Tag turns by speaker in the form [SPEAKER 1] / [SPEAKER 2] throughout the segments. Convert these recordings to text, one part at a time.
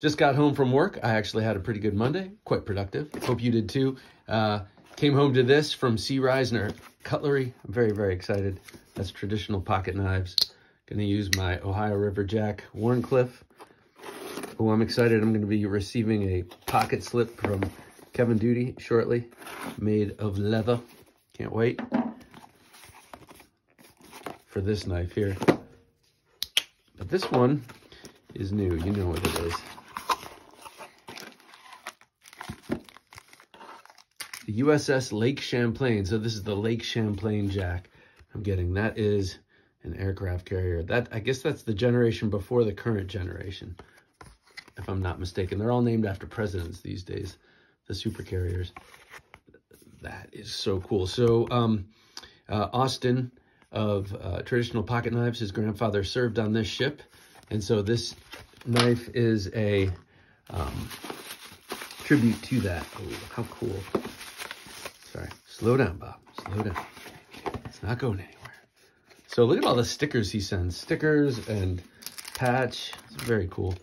[SPEAKER 1] Just got home from work. I actually had a pretty good Monday, quite productive. Hope you did too. Uh, came home to this from C. Risner Cutlery. I'm very, very excited. That's traditional pocket knives. Gonna use my Ohio River Jack Wharncliffe. Oh, I'm excited. I'm gonna be receiving a pocket slip from Kevin Duty shortly, made of leather. Can't wait for this knife here. But this one is new. You know what it is. The USS Lake Champlain. So this is the Lake Champlain Jack I'm getting. That is an aircraft carrier. That I guess that's the generation before the current generation, if I'm not mistaken. They're all named after presidents these days, the super carriers. That is so cool. So um, uh, Austin of uh, Traditional Pocket Knives, his grandfather served on this ship. And so this knife is a um, tribute to that. How cool. Slow down, Bob. Slow down. It's not going anywhere. So look at all the stickers he sends. Stickers and patch. It's very cool.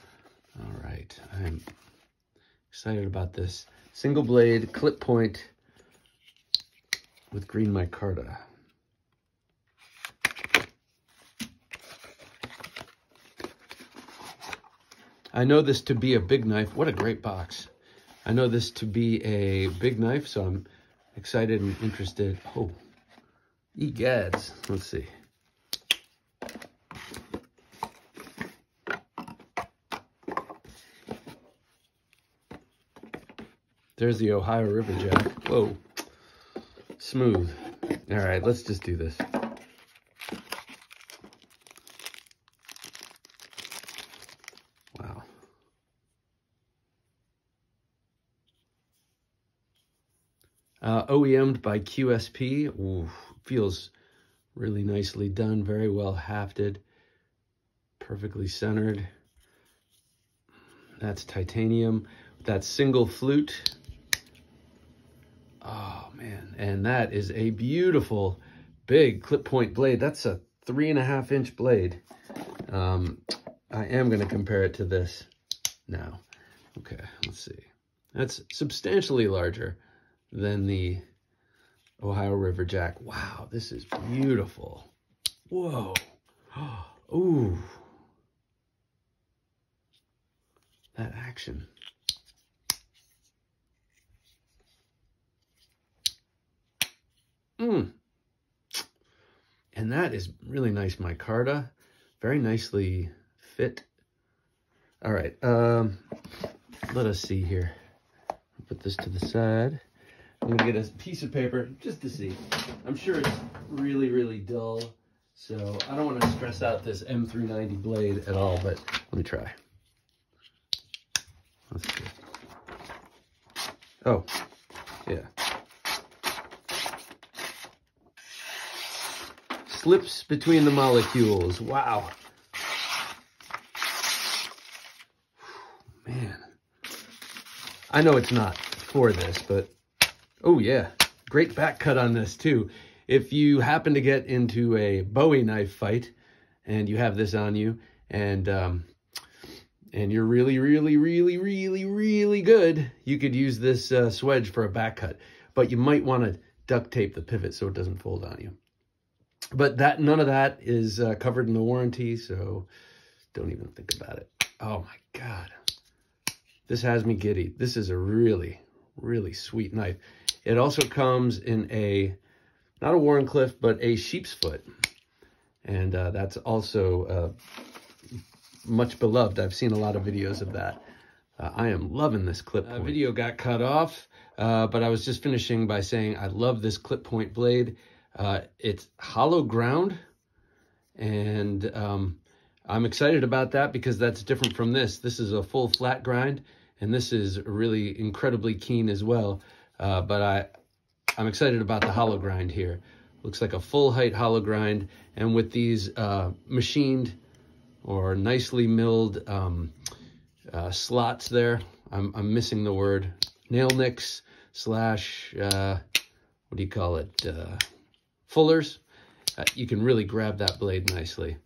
[SPEAKER 1] All right. I'm excited about this. Single blade clip point with green micarta. I know this to be a big knife. What a great box. I know this to be a big knife, so I'm excited and interested. Oh, egads. Let's see. There's the Ohio River Jack. Whoa. Smooth. All right, let's just do this. Uh, OEM'd by QSP. Ooh, feels really nicely done. Very well hafted. Perfectly centered. That's titanium. That single flute. Oh, man. And that is a beautiful big clip point blade. That's a three and a half inch blade. Um, I am going to compare it to this now. Okay, let's see. That's substantially larger than the Ohio River Jack. Wow, this is beautiful. Whoa. Ooh. That action. Mmm. And that is really nice micarta. Very nicely fit. All right. Um, let us see here. Put this to the side. I'm gonna get a piece of paper just to see. I'm sure it's really, really dull. So I don't want to stress out this M390 blade at all, but let me try. Let's see. Oh, yeah. Slips between the molecules. Wow. Man. I know it's not for this, but Oh yeah, great back cut on this too. If you happen to get into a Bowie knife fight and you have this on you and um, and you're really, really, really, really, really good, you could use this uh, swedge for a back cut. But you might want to duct tape the pivot so it doesn't fold on you. But that none of that is uh, covered in the warranty, so don't even think about it. Oh my God. This has me giddy. This is a really, really sweet knife. It also comes in a, not a Wharncliffe, but a sheep's foot. And uh, that's also uh, much beloved. I've seen a lot of videos of that. Uh, I am loving this clip point. video got cut off, uh, but I was just finishing by saying I love this clip point blade. Uh, it's hollow ground, and um, I'm excited about that because that's different from this. This is a full flat grind, and this is really incredibly keen as well. Uh, but I, I'm excited about the hollow grind here. Looks like a full height hollow grind. And with these uh, machined or nicely milled um, uh, slots there, I'm, I'm, missing the word, nail nicks slash, uh, what do you call it, uh, fullers. Uh, you can really grab that blade nicely.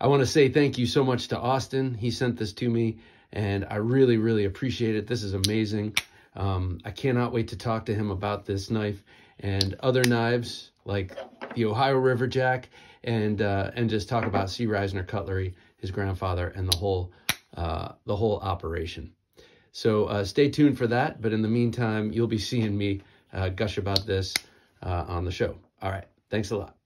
[SPEAKER 1] I want to say thank you so much to Austin. He sent this to me and I really, really appreciate it. This is amazing. Um, I cannot wait to talk to him about this knife and other knives like the Ohio River Jack and uh, and just talk about C. Risner Cutlery, his grandfather, and the whole uh, the whole operation. So uh, stay tuned for that. But in the meantime, you'll be seeing me uh, gush about this uh, on the show. All right. Thanks a lot.